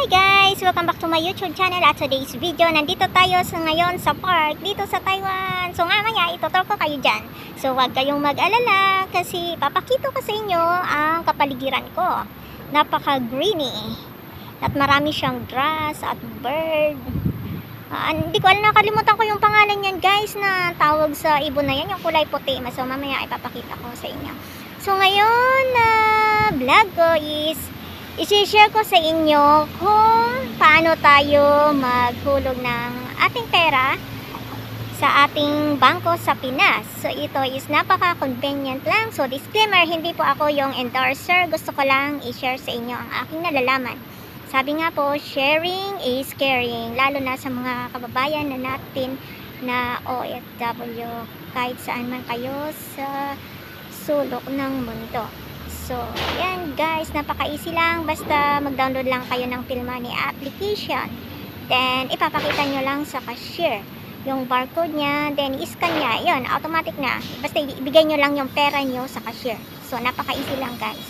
Hi guys! Welcome back to my YouTube channel at today's video. Nandito tayo sa ngayon sa park dito sa Taiwan. So nga maya, itutur ko kayo dyan. So wag kayong mag-alala kasi papakito ko sa inyo ang kapaligiran ko. Napaka-greeny. At marami siyang grass at bird. Ah, hindi ko alam, nakalimutan ko yung pangalan niyan guys na tawag sa ibon na yan, yung kulay puti. So mamaya ipapakita ko sa inyo. So ngayon na vlog ko is i-share ko sa inyo kung paano tayo maghulog ng ating pera sa ating bangko sa Pinas. So ito is napaka-convenient lang. So disclaimer, hindi po ako yung endorser. Gusto ko lang i-share sa inyo ang aking nalalaman. Sabi nga po, sharing is caring. Lalo na sa mga kababayan na natin na OFW. Kahit saan man kayo sa sulok ng mundo. So, yan guys, napaka-easy lang. Basta mag-download lang kayo ng Philmoney application. Then, ipapakita nyo lang sa cashier yung barcode niya. Then, i-scan niya. Yun, automatic na. Basta ibigay nyo lang yung pera nyo sa cashier. So, napaka-easy lang guys.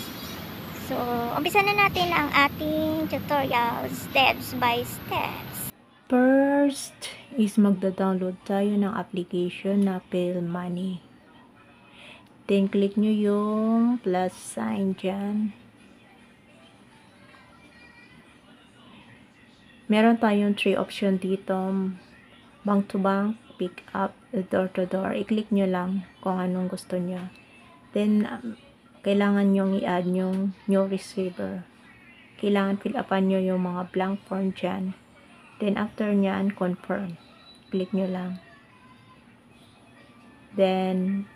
So, umpisa na natin ang ating tutorial steps by steps. First is magda-download tayo ng application na Money. Then, click nyo yung plus sign dyan. Meron tayong three option dito. Bank to bank, pick up, door to door. I-click nyo lang kung anong gusto nyo. Then, um, kailangan nyong i-add yung new receiver. Kailangan fill upan nyo yung mga blank form dyan. Then, after nyan, confirm. Click nyo lang. Then,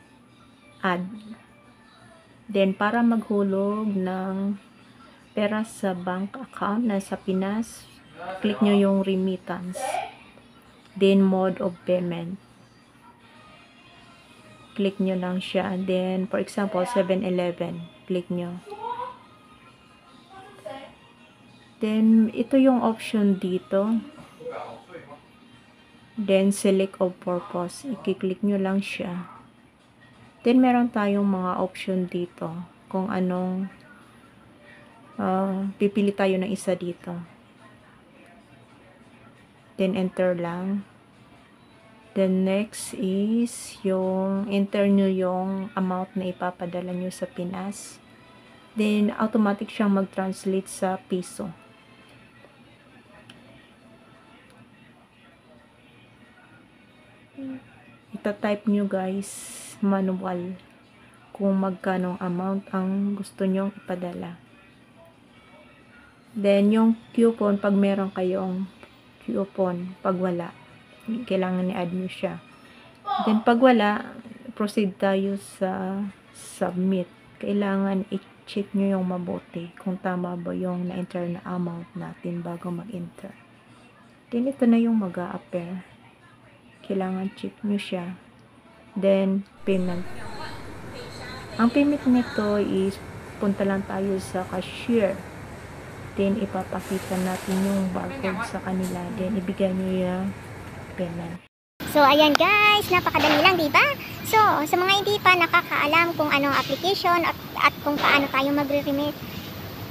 add. Then, para maghulog ng pera sa bank account na sa Pinas, click nyo yung remittance. Then, mode of payment. Click nyo lang siya. Then, for example, 7-Eleven. Click nyo. Then, ito yung option dito. Then, select of purpose. I-click nyo lang siya. Then, meron tayong mga option dito. Kung anong uh, pipili tayo ng isa dito. Then, enter lang. Then, next is yung enter nyo yung amount na ipapadala nyo sa Pinas. Then, automatic siyang mag-translate sa piso. Ita-type nyo guys manual kung magkano amount ang gusto nyong ipadala. Then, yung coupon, pag meron kayong coupon, pag wala, kailangan ni-add nyo siya. Then, pag wala, proceed tayo sa submit. Kailangan i-check nyo yung mabuti kung tama ba yung na-enter na amount natin bago mag-enter. Then, ito na yung mag appear Kailangan check nyo siya. Then, payment. Ang payment nito is punta lang tayo sa cashier. Then, ipapakita natin yung barcode sa kanila. Then, ibigay nyo yung payment. So, ayan guys, napakadali lang, di ba? So, sa mga hindi pa nakakaalam kung anong application at, at kung paano tayo magre-remit,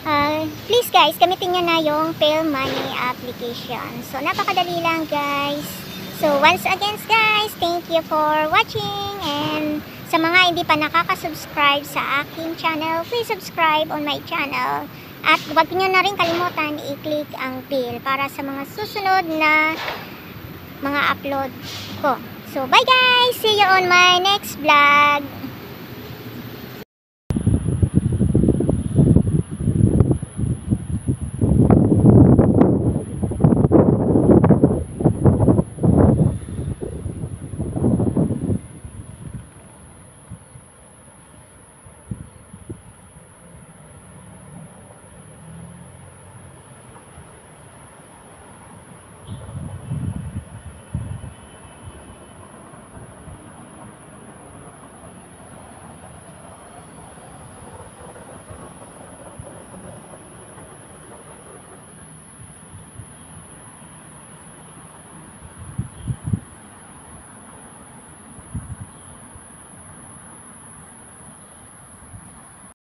uh, please guys, gamitin nyo na yung Pay Money application. So, napakadali lang guys. So, once again guys, thank you for watching and sa mga hindi pa nakaka-subscribe sa aking channel, please subscribe on my channel. At huwag nyo na rin kalimutan i-click ang bell para sa mga susunod na mga upload ko. So, bye guys! See you on my next vlog!